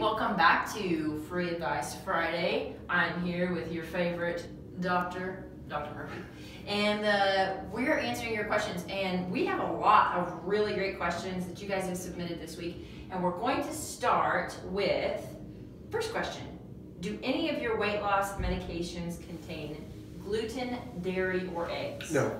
welcome back to Free Advice Friday. I'm here with your favorite doctor, Dr. Murphy, and uh, we're answering your questions. And we have a lot of really great questions that you guys have submitted this week. And we're going to start with first question Do any of your weight loss medications contain gluten, dairy, or eggs? No.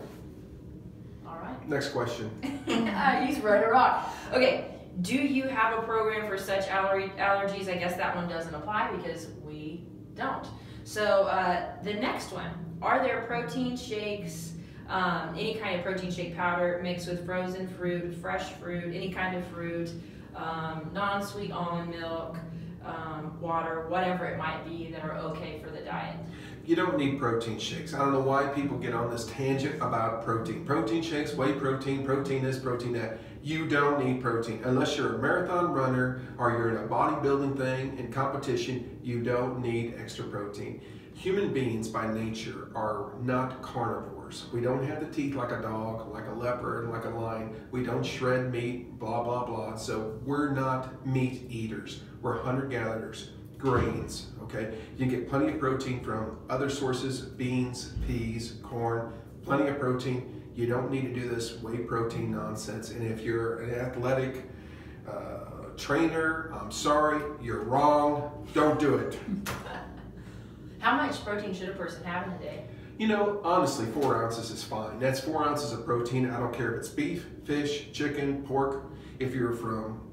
All right. Next question. He's right or wrong. Okay. Do you have a program for such aller- allergies? I guess that one doesn't apply because we don't. So uh, the next one: Are there protein shakes? Um, any kind of protein shake powder mixed with frozen fruit, fresh fruit, any kind of fruit, um, non-sweet almond milk, um, water, whatever it might be that are okay for the diet. You don't need protein shakes. I don't know why people get on this tangent about protein. Protein shakes, whey protein, protein this, protein that. You don't need protein. Unless you're a marathon runner or you're in a bodybuilding thing in competition, you don't need extra protein. Human beings by nature are not carnivores. We don't have the teeth like a dog, like a leopard, like a lion. We don't shred meat, blah, blah, blah. So we're not meat eaters. We're hunter gatherers grains, okay? You can get plenty of protein from other sources, beans, peas, corn, plenty of protein. You don't need to do this whey protein nonsense. And if you're an athletic uh, trainer, I'm sorry, you're wrong. Don't do it. How much protein should a person have in a day? You know, honestly, four ounces is fine. That's four ounces of protein. I don't care if it's beef, fish, chicken, pork. If you're from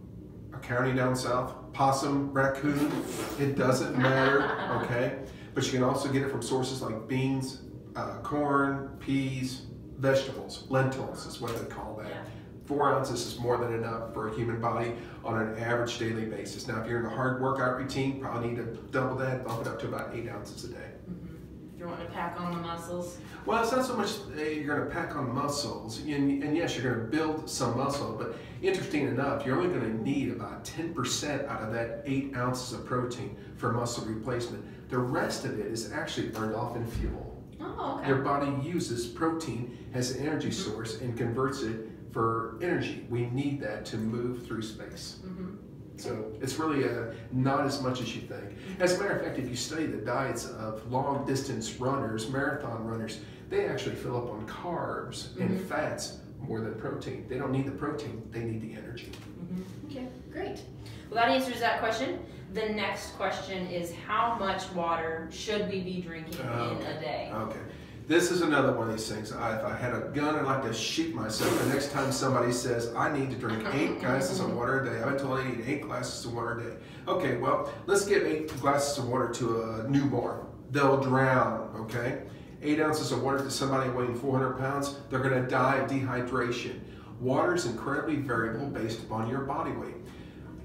a county down south, possum, raccoon, it doesn't matter, okay? But you can also get it from sources like beans, uh, corn, peas, vegetables, lentils is what they call that. Yeah. Four ounces is more than enough for a human body on an average daily basis. Now, if you're in a hard workout routine, probably need to double that, bump it up to about eight ounces a day. Mm-hmm. If you're wanting to pack on the muscles. Well, it's not so much you're going to pack on muscles, and, and yes, you're going to build some muscle, but interesting enough, you're only going to need about 10% out of that 8 ounces of protein for muscle replacement. The rest of it is actually burned off in fuel. Oh, okay. Your body uses protein as an energy source and converts it for energy. We need that to move through space. Mhm. So it's really uh, not as much as you think. As a matter of fact, if you study the diets of long distance runners, marathon runners, they actually fill up on carbs and Mhm. fats more than protein. They don't need the protein, they need the energy. Okay, great. Well, that answers that question. The next question is how much water should we be drinking Oh, in a day? Okay. This is another one of these things. I, if I had a gun, I'd like to shoot myself. The next time somebody says, I need to drink eight glasses of water a day, I've been told I need eight glasses of water a day. Okay, well, let's give eight glasses of water to a newborn. They'll drown, okay? Eight ounces of water to somebody weighing 400 pounds, they're going to die of dehydration. Water is incredibly variable based upon your body weight.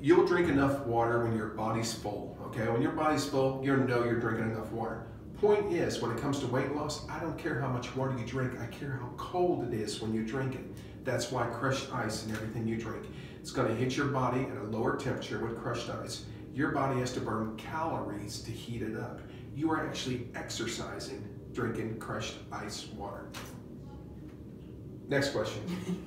You'll drink enough water when your body's full, okay? When your body's full, you'll know you're drinking enough water. Point is, when it comes to weight loss, I don't care how much water you drink, I care how cold it is when you drink it. That's why crushed ice and everything you drink. It's to hit your body at a lower temperature with crushed ice. Your body has to burn calories to heat it up. You are actually exercising drinking crushed ice water. Next question.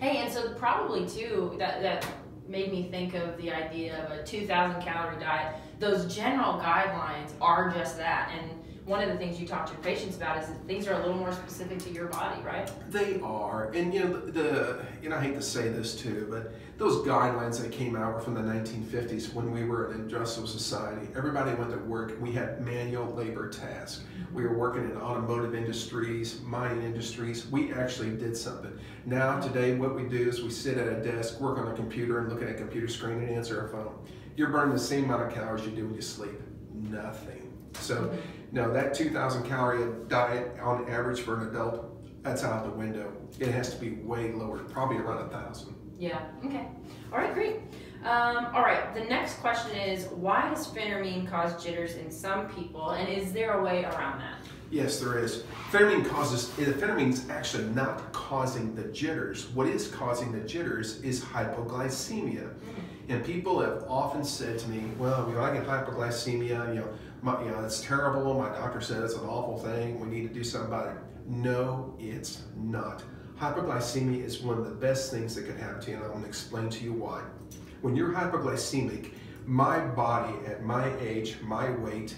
Hey, and so probably too, that, that made me think of the idea of a 2,000 calorie diet. Those general guidelines are just that. And one of the things you talk to your patients about is that things are a little more specific to your body, right? They are, and you know the, the you I hate to say this too, but those guidelines that came out were from the 1950s when we were an industrial society. Everybody went to work. We had manual labor tasks. Mm-hmm. We were working in automotive industries, mining industries. We actually did something. Now mm-hmm. today, what we do is we sit at a desk, work on a computer, and look at a computer screen and answer a phone. You're burning the same amount of calories you do when you sleep. Nothing. So, mm-hmm. No, that 2,000 calorie diet on average for an adult, that's out the window. It has to be way lower, probably around a thousand. Yeah. Okay. All right. Great. Um, all right. The next question is why does phentermine cause jitters in some people, and is there a way around that? Yes, there is. Phentermine causes, phentermine is actually not causing the jitters. What is causing the jitters is hypoglycemia. And people have often said to me, well, you know, I get hypoglycemia, you know, my, you know, it's terrible. My doctor said it's an awful thing. We need to do something about it. No, it's not. Hypoglycemia is one of the best things that could happen to you, and I'm going to explain to you why. When you're hypoglycemic, My body at my age, my weight,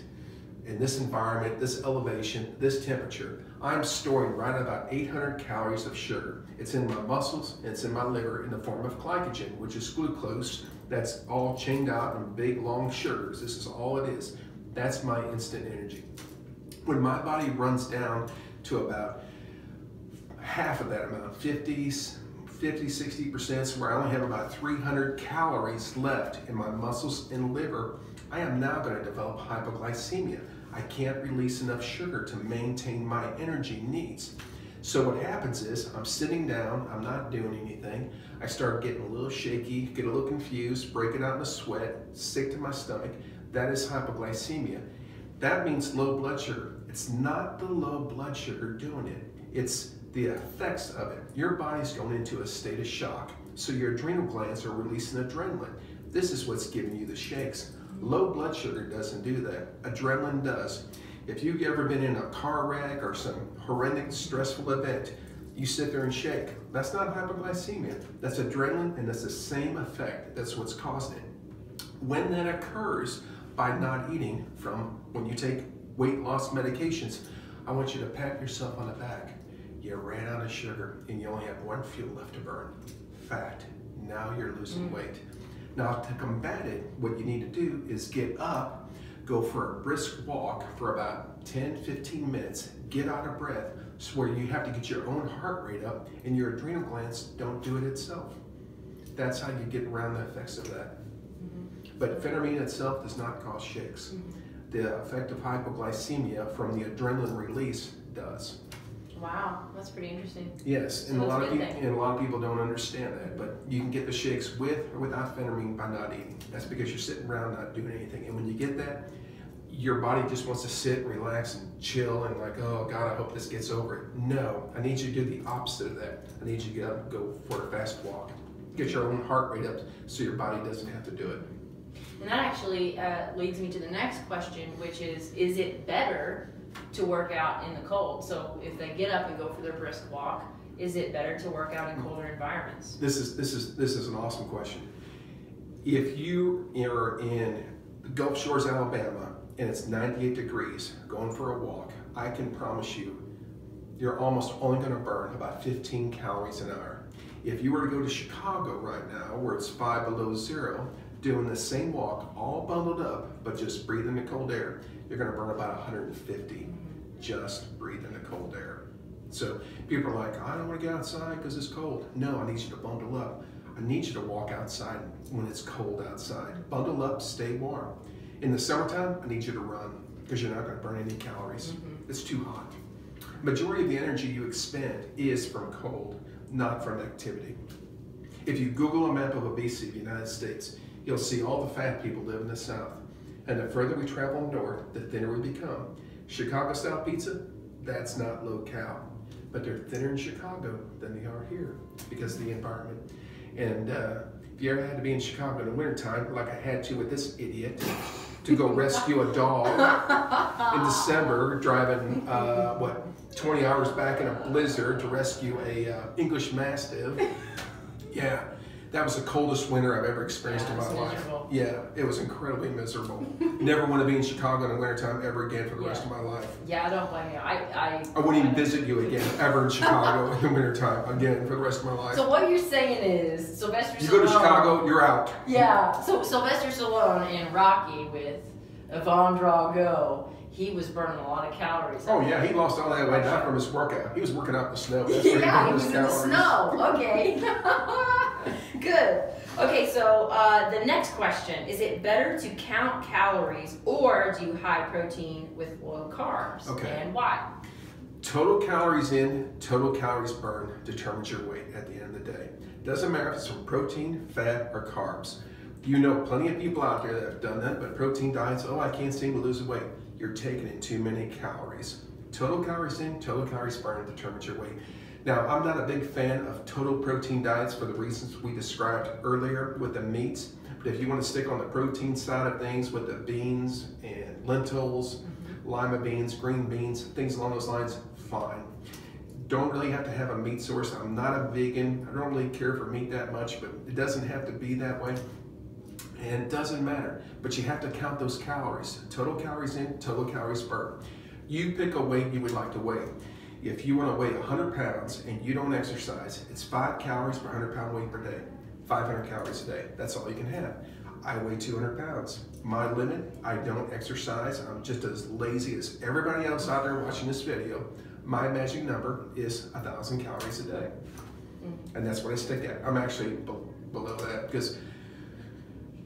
in this environment, this elevation, this temperature, I'm storing right about 800 calories of sugar. It's in my muscles, it's in my liver in the form of glycogen, which is glucose. That's all chained out in big long sugars. This is all it is. That's my instant energy. When my body runs down to about half of that amount, 50s, 50, 60%, so where I only have about 300 calories left in my muscles and liver, I am now going to develop hypoglycemia. I can't release enough sugar to maintain my energy needs. So what happens is I'm sitting down, I'm not doing anything. I start getting a little shaky, get a little confused, breaking out in a sweat, sick to my stomach. That is hypoglycemia. That means low blood sugar. It's not the low blood sugar doing it. It's the effects of it. Your body's going into a state of shock. So your adrenal glands are releasing adrenaline. This is what's giving you the shakes. Low blood sugar doesn't do that. Adrenaline does. If you've ever been in a car wreck or some horrendous stressful event, you sit there and shake. That's not hypoglycemia. That's adrenaline and that's the same effect. That's what's causing it. When that occurs by not eating from when you take weight loss medications, I want you to pat yourself on the back. You ran out of sugar and you only have one fuel left to burn, fat. Now you're losing mm. weight. Now to combat it, what you need to do is get up, go for a brisk walk for about 10, 15 minutes, get out of breath, so where you have to get your own heart rate up and your adrenal glands don't do it itself. That's how you get around the effects of that. But phentermine itself does not cause shakes. Mm-hmm. The effect of hypoglycemia from the adrenaline release does. Wow, that's pretty interesting. Yes, and a lot of people and a lot of people don't understand that. But you can get the shakes with or without phentermine by not eating. That's because you're sitting around not doing anything. And when you get that, your body just wants to sit, relax, and chill, and like, oh God, I hope this gets over it. No, I need you to do the opposite of that. I need you to get up and go for a fast walk. Get your own heart rate up so your body doesn't have to do it. And that actually uh, leads me to the next question, which is: Is it better to work out in the cold. So if they get up and go for their brisk walk, is it better to work out in colder environments? This is this is this is an awesome question. If you are in Gulf Shores, Alabama, and it's 98 degrees, going for a walk, I can promise you, you're almost only going to burn about 15 calories an hour. If you were to go to Chicago right now, where it's five below zero, doing the same walk, all bundled up, but just breathing the cold air, you're going to burn about 150 just breathing the cold air. So people are like, I don't want to get outside because it's cold. No, I need you to bundle up. I need you to walk outside when it's cold outside. Bundle up, stay warm. In the summertime, I need you to run because you're not going to burn any calories. Mm-hmm. It's too hot. Majority of the energy you expend is from cold, not from activity. If you Google a map of obesity in the United States, you'll see all the fat people live in the South. And the further we travel north, the thinner we become. Chicago style pizza, that's not low cal, but they're thinner in Chicago than they are here because of the environment. And uh, if you ever had to be in Chicago in the wintertime, like I had to with this idiot, to go rescue a dog in December, driving, uh, what, 20 hours back in a blizzard to rescue a uh, English Mastiff. Yeah, that was the coldest winter I've ever experienced yeah, in my life. Yeah, it was incredibly miserable. Never want to be in Chicago in the wintertime ever again for the yeah. rest of my life. Yeah, I don't blame you. I, I, I wouldn't even visit you again ever in Chicago in the wintertime again for the rest of my life. So what you're saying is Sylvester You Stallone, go to Chicago, you're out. Yeah, so Sylvester Stallone and Rocky with Ivan Drago he was burning a lot of calories. Oh yeah, he lost all that weight not from his workout. He was working out in the snow. That's yeah, he, was in calories. the snow. Okay. Good. Okay, so uh, the next question is it better to count calories or do high protein with low carbs? Okay. And why? Total calories in, total calories burned determines your weight at the end of the day. Doesn't matter if it's from protein, fat, or carbs. You know plenty of people out there that have done that, but protein diets, oh, I can't seem to lose weight. You're taking in too many calories. Total calories in, total calories burned determines your weight. Now, I'm not a big fan of total protein diets for the reasons we described earlier with the meats. But if you want to stick on the protein side of things with the beans and lentils, mm-hmm. lima beans, green beans, things along those lines, fine. Don't really have to have a meat source. I'm not a vegan. I don't really care for meat that much, but it doesn't have to be that way. And it doesn't matter, but you have to count those calories. Total calories in, total calories burnt. You pick a weight you would like to weigh. If you want to weigh 100 pounds and you don't exercise, it's five calories per 100 pound weight per day. 500 calories a day. That's all you can have. I weigh 200 pounds. My limit, I don't exercise. I'm just as lazy as everybody else out there watching this video. My magic number is 1,000 calories a day. Mm. And that's what I stick at. I'm actually below that because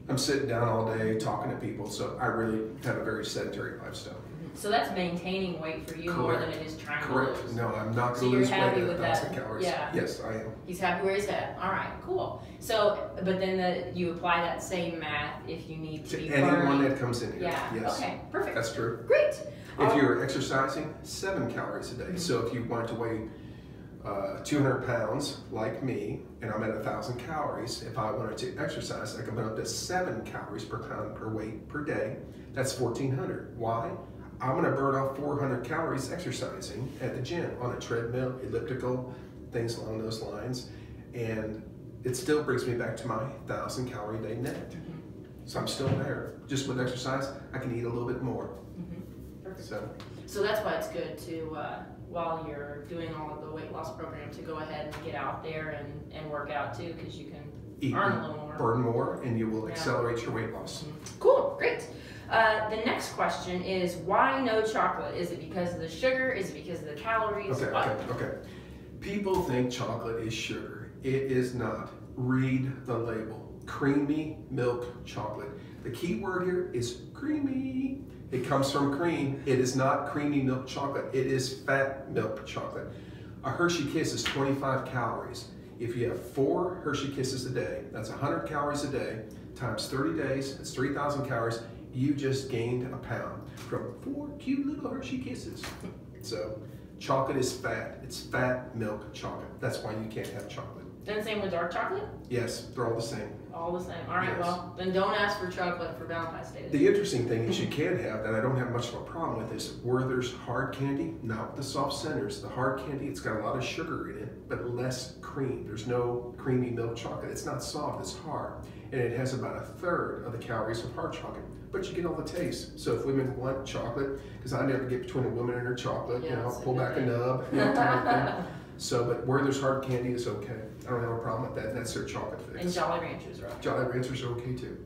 I'm sitting down all day talking to people, so I really have a very sedentary lifestyle. So that's maintaining weight for you more than it is trying Correct. to lose. No, I'm not So going to you're lose weight happy at with 1,000 that? calories. Yeah. Yes, I am. He's happy where he's at. All right, cool. So, but then the, you apply that same math if you need to, To be anyone burning. that comes in here. yeah. Yes. Okay. Perfect. That's true. Great. If All- you're exercising, seven calories a day. Mm-hmm. So if you want to weigh uh, 200 pounds like me, and I'm at 1,000 calories, if I wanted to exercise, I can put up to seven calories per pound per weight per day. That's 1,400. Why? I'm going to burn off 400 calories exercising at the gym on a treadmill, elliptical, things along those lines, and it still brings me back to my 1,000 calorie day net. So I'm still there. Just with exercise, I can eat a little bit more. Perfect. So. So that's why it's good to, uh, while you're doing all of the weight loss program, to go ahead and get out there and, and work out too, because you can eat earn a little more. burn more and you will Yeah. accelerate your weight loss. Cool, great. Uh, the next question is why no chocolate? Is it because of the sugar? Is it because of the calories? Okay, What? okay, okay. People think chocolate is sugar. It is not. Read the label. Creamy milk chocolate. The key word here is creamy. It comes from cream. It is not creamy milk chocolate. It is fat milk chocolate. A Hershey Kiss is 25 calories. If you have four Hershey Kisses a day, that's 100 calories a day, times 30 days, that's 3,000 calories. You just gained a pound from four cute little Hershey Kisses. So, chocolate is fat. It's fat milk chocolate. That's why you can't have chocolate. And same with dark chocolate? Yes, they're all the same. All the same. All right, Yes. well, then don't ask for chocolate for Valentine's Day. The interesting thing is you can have that I don't have much of a problem with is Werther's hard candy, not the soft centers. The hard candy, it's got a lot of sugar in it, but less cream. There's no creamy milk chocolate. It's not soft, it's hard. And it has about a third of the calories of hard chocolate. But you get all the taste. So if women want chocolate, because I never get between a woman and her chocolate, you know, pull back a nub, you know, thing. So, but Werther's hard candy is okay. I don't have a problem with that. That's their chocolate fix. And. Jolly Ranchers, right? Jolly Ranchers are okay too.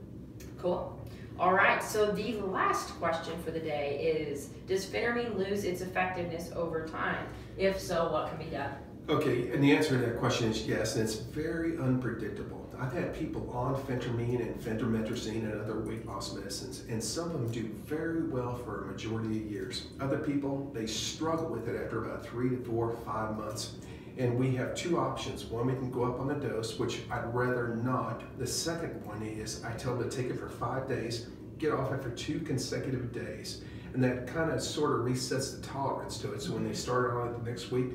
Cool. All right, so the last question for the day is Does phentermine lose its effectiveness over time? If so, what can be done? Okay, and the answer to that question is yes, and it's very unpredictable. I've had people on phentermine and phendimetrazine and other weight loss medicines, and some of them do very well for a majority of years. Other people, they struggle with it after about three to four, five months. And we have two options. One, we can go up on the dose, which I'd rather not. The second one is I tell them to take it for five days, get off it for two consecutive days. And that kind of sort of resets the tolerance to it. So when they start on it the next week,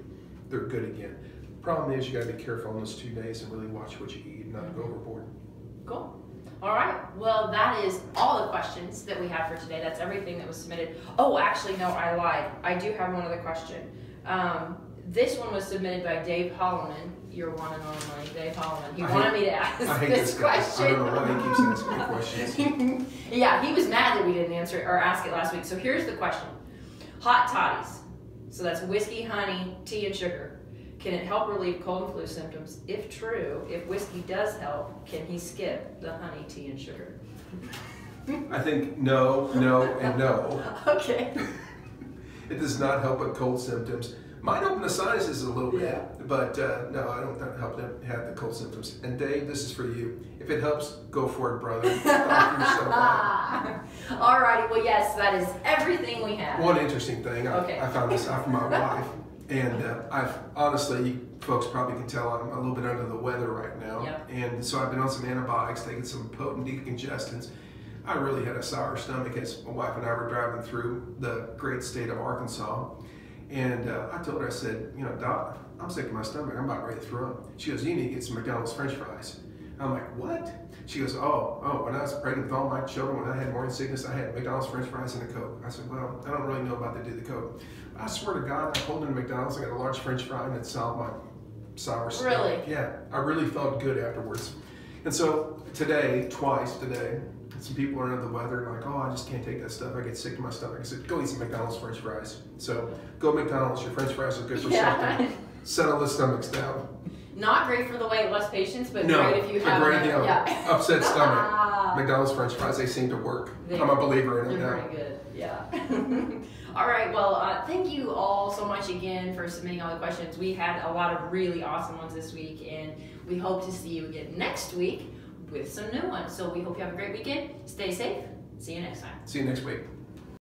they're good again. Problem is, you got to be careful on those two days and really watch what you eat not go overboard. Cool. All right. Well, that is all the questions that we have for today. That's everything that was submitted. Oh, actually, no, I lied. I do have one other question. Um, this one was submitted by Dave Holloman. Your one and only Dave Holloman. He I wanted hate- me to ask this this question. I don't know why he keeps asking me questions. yeah, he was mad that we didn't answer it or ask it last week. So here's the question: Hot toddies. So that's whiskey, honey, tea, and sugar. Can it help relieve cold and flu symptoms? If true, if whiskey does help, can he skip the honey, tea, and sugar? I think no, no, and no. Okay. It does not help with cold symptoms. Might open the sinuses a little bit, Yeah. but uh, no, I don't help them have the cold symptoms. And Dave, this is for you. If it helps, go for it, brother. All righty. well, yes, that is everything we have. One interesting thing, I, Okay. I found this out from my wife, and uh, I've honestly, you folks probably can tell I'm a little bit under the weather right now, Yep. and so I've been on some antibiotics, taking some potent decongestants. I really had a sour stomach as my wife and I were driving through the great state of Arkansas, and uh, I told her, I said, you know, Doc, I'm sick of my stomach. I'm about ready to throw up. She goes, you need to get some McDonald's French fries. I'm like, what? She goes, oh, oh, when I was pregnant with all my children, when I had morning sickness, I had McDonald's French fries and a Coke. I said, well, I don't really know about the do the Coke. I swear to God, I pulled into McDonald's, I got a large French fry, and it solved my sour stomach. Really? Yeah, I really felt good afterwards. And so today, twice today, some people are under the weather, like, oh, I just can't take that stuff. I get sick to my stomach. I said, go eat some McDonald's French fries. So go McDonald's. Your French fries are good for Yeah. something. Settle the stomachs down. Not great for the weight loss patients, but No, great if you have great, know, yeah. upset stomach. McDonald's French fries, they seem to work. They- I'm a believer in it They're now. pretty good, yeah. all right, well, uh, thank you all so much again for submitting all the questions. We had a lot of really awesome ones this week, and we hope to see you again next week with some new ones. So we hope you have a great weekend. Stay safe. See you next time. See you next week.